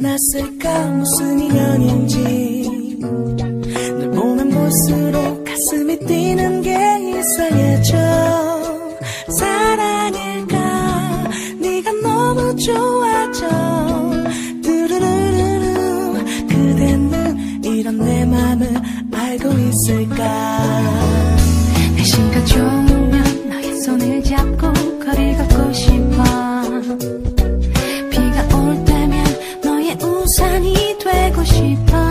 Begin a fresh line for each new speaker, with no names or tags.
무슨 인연인지. 널 보면 볼수록 가슴이 뛰는 게 이상해져. 사랑일까? 네가 너무 좋아져. 뚜루루루루 그대는 이런 내 맘을 알고 있을까?
날씨가 좋 우산이 되고 싶어